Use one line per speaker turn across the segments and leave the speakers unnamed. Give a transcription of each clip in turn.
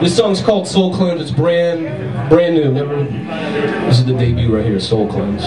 This song's called Soul Cleanse. It's brand, brand new. Never. This is the debut right here, Soul Cleanse.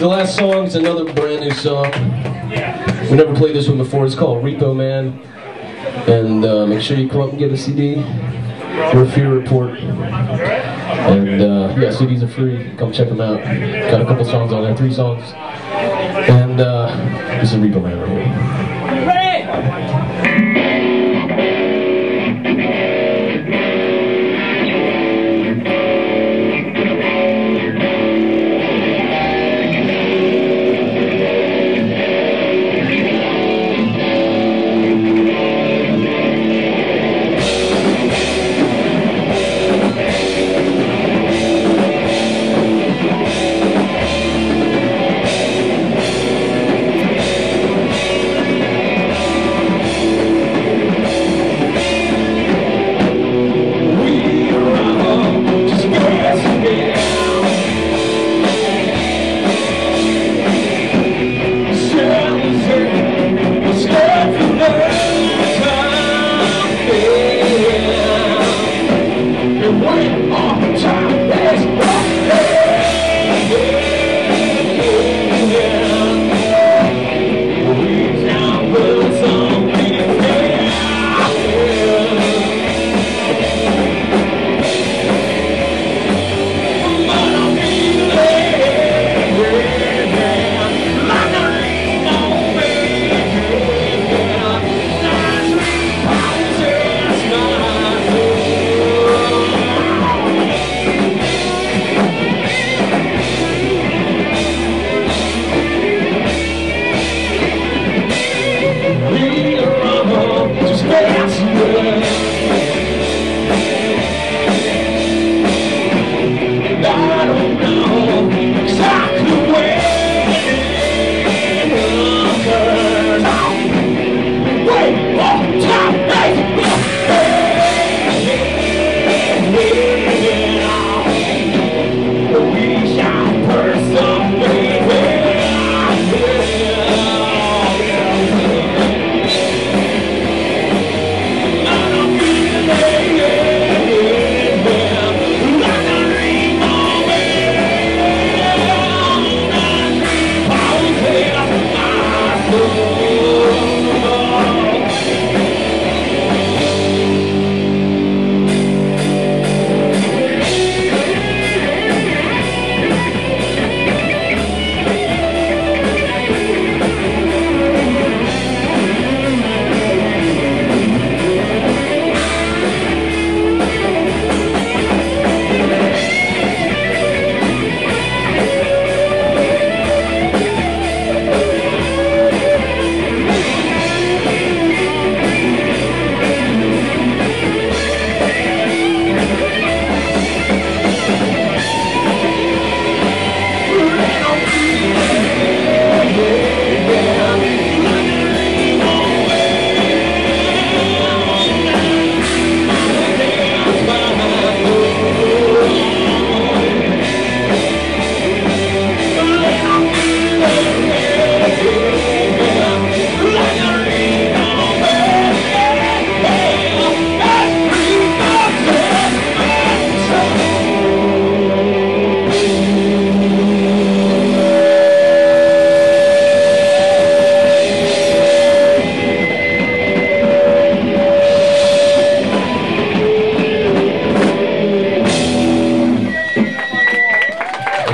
The last song is another brand new song. We never played this one before. It's called Repo Man. And uh, make sure you come up and get a CD for a Fear Report. And uh, yeah, CDs are free. Come check them out. Got a couple songs on there, three songs. And uh, this is Repo Man right here.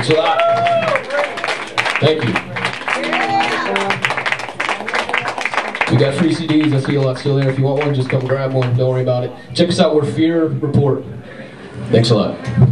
Thanks a lot. Thank you. We got free CDs. I see a lot still there. If you want one, just come grab one. Don't worry about it. Check us out. We're Fear Report. Thanks a lot.